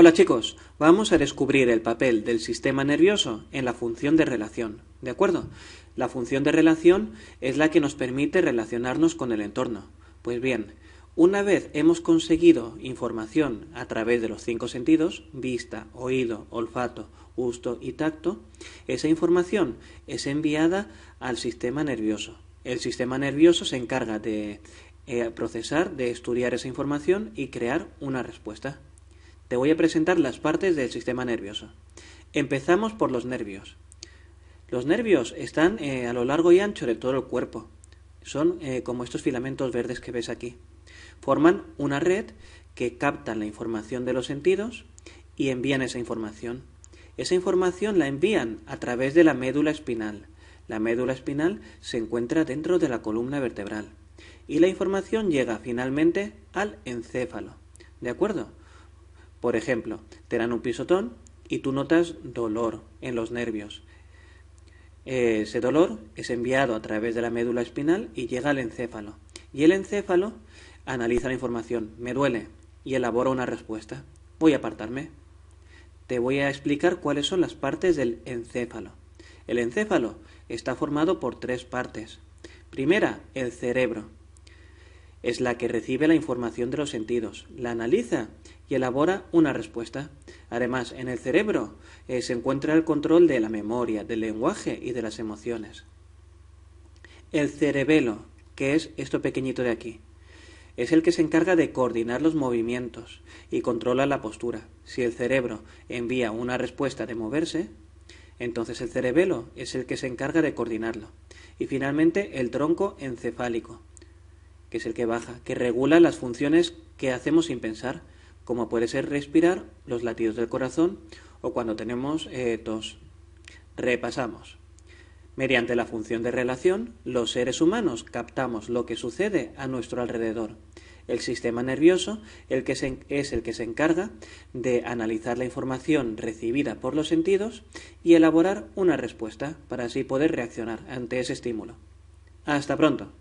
Hola chicos, vamos a descubrir el papel del sistema nervioso en la función de relación. ¿De acuerdo? La función de relación es la que nos permite relacionarnos con el entorno. Pues bien, una vez hemos conseguido información a través de los cinco sentidos, vista, oído, olfato, gusto y tacto, esa información es enviada al sistema nervioso. El sistema nervioso se encarga de eh, procesar, de estudiar esa información y crear una respuesta. Te voy a presentar las partes del sistema nervioso. Empezamos por los nervios. Los nervios están eh, a lo largo y ancho de todo el cuerpo. Son eh, como estos filamentos verdes que ves aquí. Forman una red que capta la información de los sentidos y envían esa información. Esa información la envían a través de la médula espinal. La médula espinal se encuentra dentro de la columna vertebral y la información llega finalmente al encéfalo. ¿De acuerdo? Por ejemplo, te dan un pisotón y tú notas dolor en los nervios. Ese dolor es enviado a través de la médula espinal y llega al encéfalo. Y el encéfalo analiza la información, me duele, y elabora una respuesta. Voy a apartarme. Te voy a explicar cuáles son las partes del encéfalo. El encéfalo está formado por tres partes. Primera, el cerebro. Es la que recibe la información de los sentidos, la analiza y elabora una respuesta. Además, en el cerebro eh, se encuentra el control de la memoria, del lenguaje y de las emociones. El cerebelo, que es esto pequeñito de aquí, es el que se encarga de coordinar los movimientos y controla la postura. Si el cerebro envía una respuesta de moverse, entonces el cerebelo es el que se encarga de coordinarlo. Y finalmente el tronco encefálico, que es el que baja, que regula las funciones que hacemos sin pensar, como puede ser respirar, los latidos del corazón o cuando tenemos eh, tos. Repasamos. Mediante la función de relación, los seres humanos captamos lo que sucede a nuestro alrededor. El sistema nervioso el que es el que se encarga de analizar la información recibida por los sentidos y elaborar una respuesta para así poder reaccionar ante ese estímulo. Hasta pronto.